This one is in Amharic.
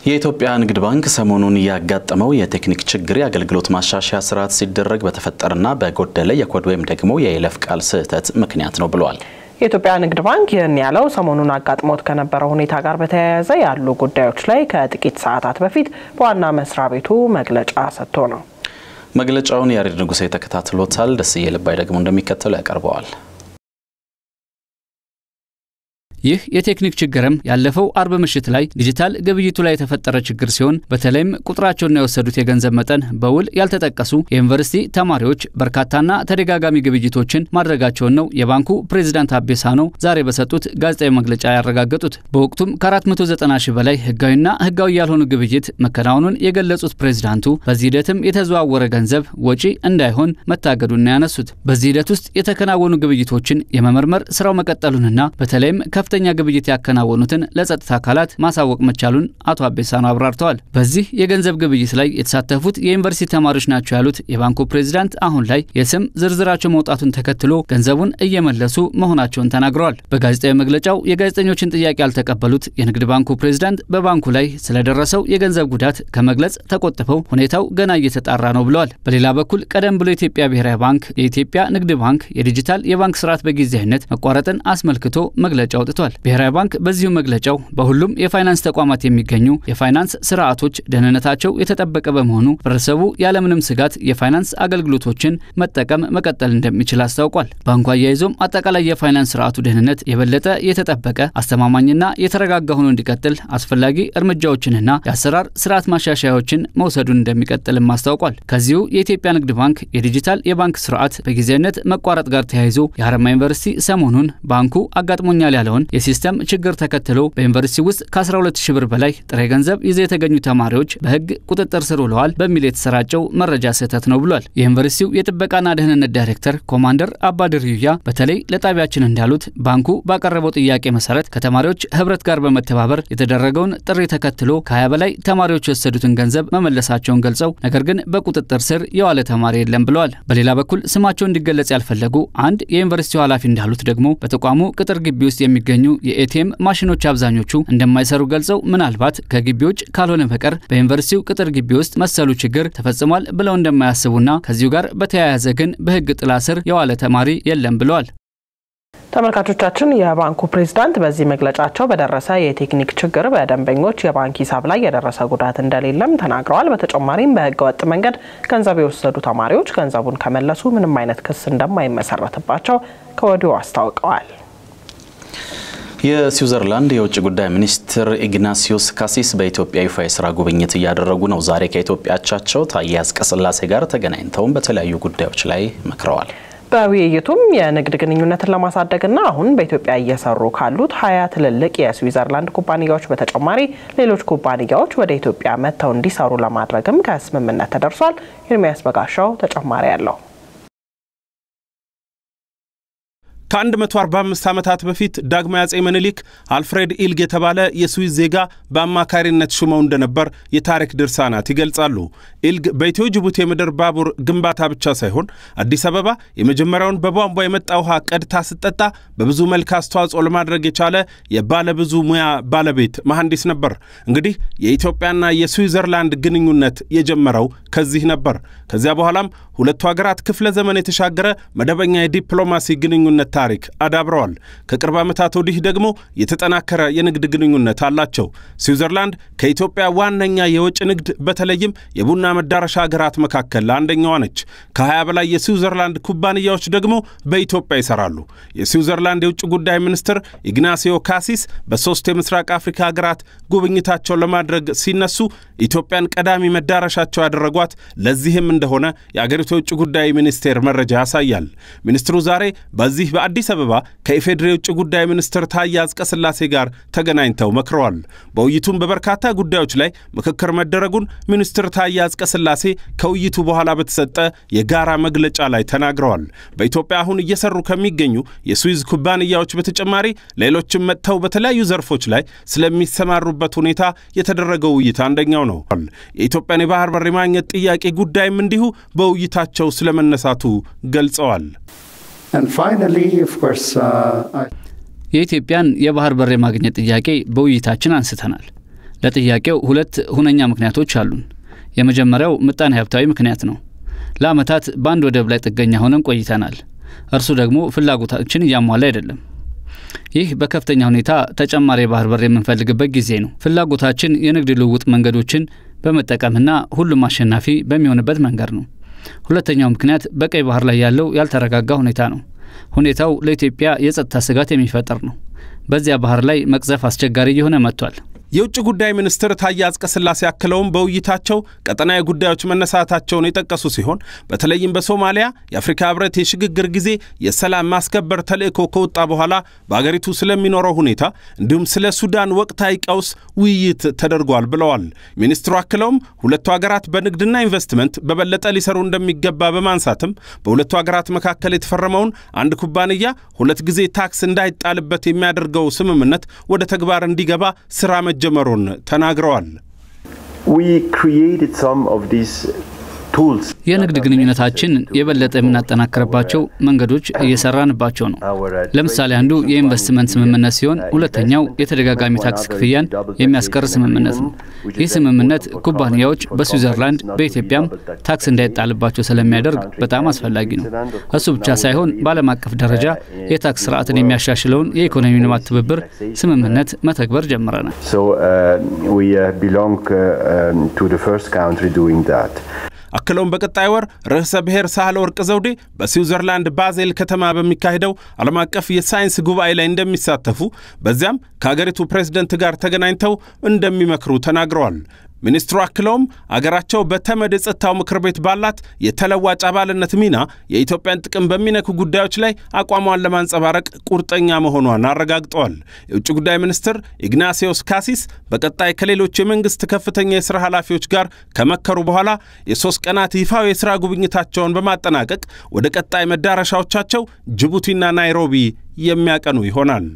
የኢትዮጵያ ንግድ ባንክ ሰሞኑን ያጋጠመው የቴክኒክ ችግር የአገልግሎት ማሻሻያ ስርዓት ሲደረግ በተፈጠረና በጎደለ የኮድ ወይም ደግሞ የይለፍ ቃል ስህተት ምክንያት ነው ብለዋል። የኢትዮጵያ ንግድ ባንክ ይህን ያለው ሰሞኑን አጋጥሞት ከነበረው ሁኔታ ጋር በተያያዘ ያሉ ጉዳዮች ላይ ከጥቂት ሰዓታት በፊት በዋና መስሪያ ቤቱ መግለጫ ሰጥቶ ነው። መግለጫውን ያሬድ ንጉሴ ተከታትሎታል። ደስዬ ልባይ ደግሞ እንደሚከተሉ ያቀርበዋል። ይህ የቴክኒክ ችግርም ያለፈው አርብ ምሽት ላይ ዲጂታል ግብይቱ ላይ የተፈጠረ ችግር ሲሆን በተለይም ቁጥራቸውን የወሰዱት የገንዘብ መጠን በውል ያልተጠቀሱ የዩኒቨርሲቲ ተማሪዎች በርካታና ተደጋጋሚ ግብይቶችን ማድረጋቸውን ነው የባንኩ ፕሬዚዳንት አቤሳኖ ዛሬ በሰጡት ጋዜጣዊ መግለጫ ያረጋገጡት። በወቅቱም ከ490 ሺህ በላይ ህጋዊና ህጋዊ ያልሆኑ ግብይት መከናወኑን የገለጹት ፕሬዚዳንቱ በዚህ ሂደትም የተዘዋወረ ገንዘብ ወጪ እንዳይሆን መታገዱን ያነሱት። በዚህ ሂደት ውስጥ የተከናወኑ ግብይቶችን የመመርመር ስራው መቀጠሉንና በተለይም ከፍተኛ ግብይት ያከናወኑትን ለጸጥታ አካላት ማሳወቅ መቻሉን አቶ አቤሳኖ አብራርተዋል። በዚህ የገንዘብ ግብይት ላይ የተሳተፉት የዩኒቨርሲቲ ተማሪዎች ናቸው ያሉት የባንኩ ፕሬዚዳንት አሁን ላይ የስም ዝርዝራቸው መውጣቱን ተከትሎ ገንዘቡን እየመለሱ መሆናቸውን ተናግረዋል። በጋዜጣዊ መግለጫው የጋዜጠኞችን ጥያቄ ያልተቀበሉት የንግድ ባንኩ ፕሬዚዳንት በባንኩ ላይ ስለደረሰው የገንዘብ ጉዳት ከመግለጽ ተቆጥበው ሁኔታው ገና እየተጣራ ነው ብለዋል። በሌላ በኩል ቀደም ብሎ የኢትዮጵያ ብሔራዊ ባንክ የኢትዮጵያ ንግድ ባንክ የዲጂታል የባንክ ስርዓት በጊዜያዊነት መቋረጥን አስመልክቶ መግለጫ አውጥቷል። ብሔራዊ ባንክ በዚሁ መግለጫው በሁሉም የፋይናንስ ተቋማት የሚገኙ የፋይናንስ ስርዓቶች ደህንነታቸው የተጠበቀ በመሆኑ ህብረተሰቡ ያለምንም ስጋት የፋይናንስ አገልግሎቶችን መጠቀም መቀጠል እንደሚችል አስታውቋል። ባንኩ አያይዞም አጠቃላይ የፋይናንስ ስርዓቱ ደህንነት የበለጠ የተጠበቀ አስተማማኝና የተረጋጋ ሆኖ እንዲቀጥል አስፈላጊ እርምጃዎችንና የአሰራር ስርዓት ማሻሻያዎችን መውሰዱን እንደሚቀጥልም አስታውቋል። ከዚሁ የኢትዮጵያ ንግድ ባንክ የዲጂታል የባንክ ስርዓት በጊዜያዊነት መቋረጥ ጋር ተያይዞ የሀረማያ ዩኒቨርሲቲ ሰሞኑን ባንኩ አጋጥሞኛል ያለውን የሲስተም ችግር ተከትሎ በዩኒቨርሲቲ ውስጥ ከ12 ሺህ ብር በላይ ጥሬ ገንዘብ ይዘው የተገኙ ተማሪዎች በህግ ቁጥጥር ስር ውለዋል በሚል የተሰራጨው መረጃ ስህተት ነው ብሏል። የዩኒቨርሲቲው የጥበቃና ደህንነት ዳይሬክተር ኮማንደር አባድር ዩያ በተለይ ለጣቢያችን እንዳሉት ባንኩ ባቀረበው ጥያቄ መሰረት ከተማሪዎች ህብረት ጋር በመተባበር የተደረገውን ጥሪ ተከትሎ ከ20 በላይ ተማሪዎች የወሰዱትን ገንዘብ መመለሳቸውን ገልጸው ነገር ግን በቁጥጥር ስር የዋለ ተማሪ የለም ብለዋል። በሌላ በኩል ስማቸው እንዲገለጽ ያልፈለጉ አንድ የዩኒቨርሲቲው ኃላፊ እንዳሉት ደግሞ በተቋሙ ቅጥር ግቢ ውስጥ የሚገኙ የኤቲኤም ማሽኖች አብዛኞቹ እንደማይሰሩ ገልጸው ምናልባት ከግቢ ውጭ ካልሆነ በቀር በዩኒቨርሲቲው ቅጥር ግቢ ውስጥ መሰሉ ችግር ተፈጽሟል ብለው እንደማያስቡና ከዚሁ ጋር በተያያዘ ግን በህግ ጥላ ስር የዋለ ተማሪ የለም ብለዋል። ተመልካቾቻችን የባንኩ ፕሬዝዳንት በዚህ መግለጫቸው በደረሰ የቴክኒክ ችግር በደንበኞች የባንክ ሂሳብ ላይ የደረሰ ጉዳት እንደሌለም ተናግረዋል። በተጨማሪም በህገ ወጥ መንገድ ገንዘብ የወሰዱ ተማሪዎች ገንዘቡን ከመለሱ ምንም አይነት ክስ እንደማይመሰረትባቸው ከወዲሁ አስታውቀዋል። የስዊዘርላንድ የውጭ ጉዳይ ሚኒስትር ኢግናሲዮስ ካሲስ በኢትዮጵያ ይፋ የስራ ጉብኝት እያደረጉ ነው። ዛሬ ከኢትዮጵያ አቻቸው ታዬ አጽቀሥላሴ ጋር ተገናኝተውም በተለያዩ ጉዳዮች ላይ መክረዋል። በውይይቱም የንግድ ግንኙነትን ለማሳደግና አሁን በኢትዮጵያ እየሰሩ ካሉት ሀያ ትልልቅ የስዊዘርላንድ ኩባንያዎች በተጨማሪ ሌሎች ኩባንያዎች ወደ ኢትዮጵያ መጥተው እንዲሰሩ ለማድረግም ከስምምነት ተደርሷል። ኤርሚያስ በጋሻው ተጨማሪ አለው። ከ145 ዓመታት በፊት ዳግማዊ አጼ ምኒልክ አልፍሬድ ኢልግ የተባለ የስዊዝ ዜጋ በአማካሪነት ሹመው እንደነበር የታሪክ ድርሳናት ይገልጻሉ። ኢልግ በኢትዮ ጅቡቲ የምድር ባቡር ግንባታ ብቻ ሳይሆን አዲስ አበባ የመጀመሪያውን በቧንቧ የመጣ ውሃ ቀድታ ስጠጣ በብዙ መልክ አስተዋጽኦ ለማድረግ የቻለ የባለብዙ ሙያ ባለቤት መሐንዲስ ነበር። እንግዲህ የኢትዮጵያና የስዊዘርላንድ ግንኙነት የጀመረው ከዚህ ነበር። ከዚያ በኋላም ሁለቱ ሀገራት ክፍለ ዘመን የተሻገረ መደበኛ የዲፕሎማሲ ግንኙነት ታሪክ አዳብረዋል። ከቅርብ ዓመታት ወዲህ ደግሞ የተጠናከረ የንግድ ግንኙነት አላቸው። ስዊዘርላንድ ከኢትዮጵያ ዋነኛ የወጭ ንግድ በተለይም የቡና መዳረሻ ሀገራት መካከል አንደኛዋ ነች። ከ20 በላይ የስዊዘርላንድ ኩባንያዎች ደግሞ በኢትዮጵያ ይሰራሉ። የስዊዘርላንድ የውጭ ጉዳይ ሚኒስትር ኢግናሲዮ ካሲስ በሦስት የምስራቅ አፍሪካ ሀገራት ጉብኝታቸውን ለማድረግ ሲነሱ ኢትዮጵያን ቀዳሚ መዳረሻቸው ያደረጓት ለዚህም እንደሆነ የአገሪቱ የውጭ ጉዳይ ሚኒስቴር መረጃ ያሳያል። ሚኒስትሩ ዛሬ በዚህ በአዲስ አበባ ከኢፌዴሪ የውጭ ጉዳይ ሚኒስትር ታዬ አጽቀሥላሴ ጋር ተገናኝተው መክረዋል። በውይይቱም በበርካታ ጉዳዮች ላይ ምክክር መደረጉን ሚኒስትር ታዬ አጽቀሥላሴ ከውይይቱ በኋላ በተሰጠ የጋራ መግለጫ ላይ ተናግረዋል። በኢትዮጵያ አሁን እየሰሩ ከሚገኙ የስዊዝ ኩባንያዎች በተጨማሪ ሌሎችም መጥተው በተለያዩ ዘርፎች ላይ ስለሚሰማሩበት ሁኔታ የተደረገው ውይይት አንደኛው ነው። የኢትዮጵያን የባህር በር የማግኘት ጥያቄ ጉዳይም እንዲሁ በውይይታቸው ስለመነሳቱ ገልጸዋል። የኢትዮጵያን የባህር በር የማግኘት ጥያቄ በውይይታችን አንስተናል። ለጥያቄው ሁለት ሁነኛ ምክንያቶች አሉን። የመጀመሪያው ምጣኔ ሀብታዊ ምክንያት ነው። ለዓመታት በአንድ ወደብ ላይ ጥገኛ ሆነን ቆይተናል። እርሱ ደግሞ ፍላጎታችን እያሟላ አይደለም። ይህ በከፍተኛ ሁኔታ ተጨማሪ የባህር በር የምንፈልግበት ጊዜ ነው። ፍላጎታችን የንግድ ልውውጥ መንገዶችን በመጠቀምና ሁሉም አሸናፊ በሚሆንበት መንገድ ነው። ሁለተኛው ምክንያት በቀይ ባህር ላይ ያለው ያልተረጋጋ ሁኔታ ነው። ሁኔታው ለኢትዮጵያ የጸጥታ ስጋት የሚፈጥር ነው። በዚያ ባህር ላይ መቅዘፍ አስቸጋሪ እየሆነ መጥቷል። የውጭ ጉዳይ ሚኒስትር ታዬ አጽቀሥላሴ አክለውም በውይይታቸው ቀጠናዊ ጉዳዮች መነሳታቸውን የጠቀሱ ሲሆን በተለይም በሶማሊያ የአፍሪካ ሕብረት የሽግግር ጊዜ የሰላም ማስከበር ተልዕኮ ከወጣ በኋላ በአገሪቱ ስለሚኖረው ሁኔታ እንዲሁም ስለ ሱዳን ወቅታዊ ቀውስ ውይይት ተደርጓል ብለዋል። ሚኒስትሩ አክለውም ሁለቱ ሀገራት በንግድና ኢንቨስትመንት በበለጠ ሊሰሩ እንደሚገባ በማንሳትም በሁለቱ ሀገራት መካከል የተፈረመውን አንድ ኩባንያ ሁለት ጊዜ ታክስ እንዳይጣልበት የሚያደርገው ስምምነት ወደ ተግባር እንዲገባ ስራ መጀመሩን ተናግረዋል። የንግድ ግንኙነታችን የበለጠ የምናጠናክርባቸው መንገዶች እየሰራንባቸው ነው። ለምሳሌ አንዱ የኢንቨስትመንት ስምምነት ሲሆን፣ ሁለተኛው የተደጋጋሚ ታክስ ክፍያን የሚያስቀር ስምምነት ነው። ይህ ስምምነት ኩባንያዎች በስዊዘርላንድ በኢትዮጵያም ታክስ እንዳይጣልባቸው ስለሚያደርግ በጣም አስፈላጊ ነው። እሱ ብቻ ሳይሆን በዓለም አቀፍ ደረጃ የታክስ ስርዓትን የሚያሻሽለውን የኢኮኖሚ ልማት ትብብር ስምምነት መተግበር ጀምረናል። አክለውም በቀጣይ ወር ርዕሰ ብሔር ሳህለ ወርቅ ዘውዴ በስዊዘርላንድ ባዜል ከተማ በሚካሄደው ዓለም አቀፍ የሳይንስ ጉባኤ ላይ እንደሚሳተፉ በዚያም ከአገሪቱ ፕሬዝደንት ጋር ተገናኝተው እንደሚመክሩ ተናግረዋል። ሚኒስትሩ አክለውም አገራቸው በተመድ የጸጥታው ምክር ቤት ባላት የተለዋጭ አባልነት ሚና የኢትዮጵያን ጥቅም በሚነኩ ጉዳዮች ላይ አቋሟን ለማንጸባረቅ ቁርጠኛ መሆኗን አረጋግጠዋል። የውጭ ጉዳይ ሚኒስትር ኢግናሲዮስ ካሲስ በቀጣይ ከሌሎች የመንግሥት ከፍተኛ የሥራ ኃላፊዎች ጋር ከመከሩ በኋላ የሦስት ቀናት ይፋዊ የሥራ ጉብኝታቸውን በማጠናቀቅ ወደ ቀጣይ መዳረሻዎቻቸው ጅቡቲና ናይሮቢ የሚያቀኑ ይሆናል።